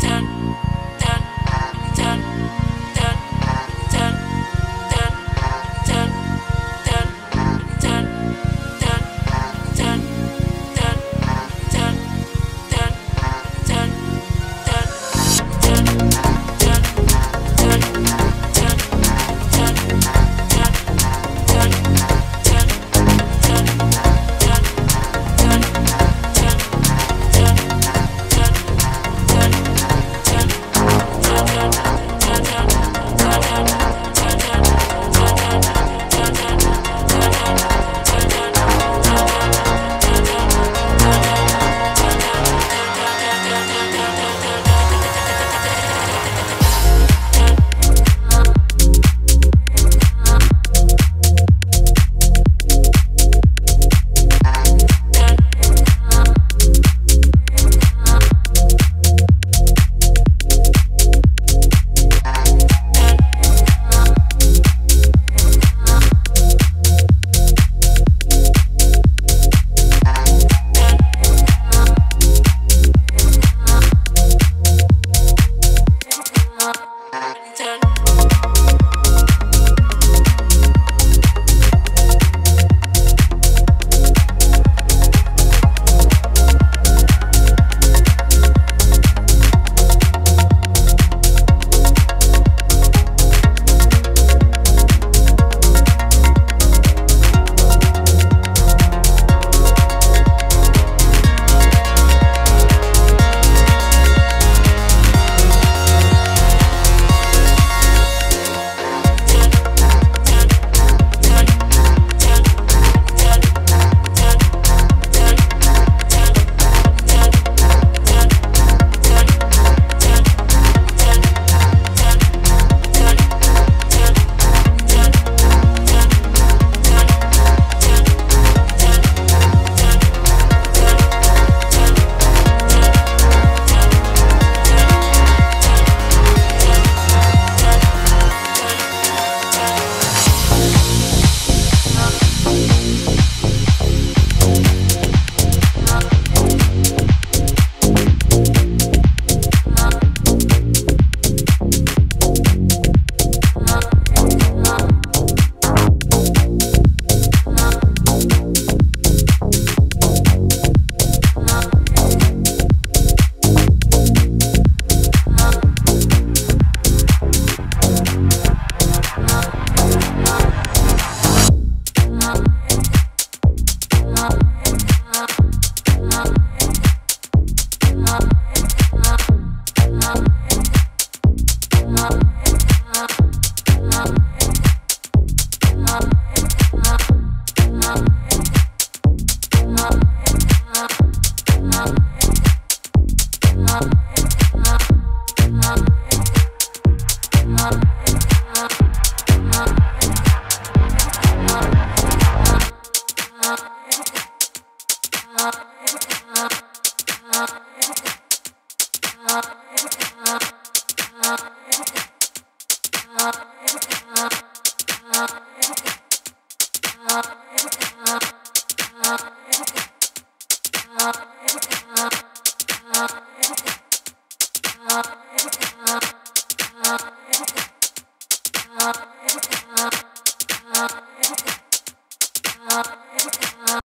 done.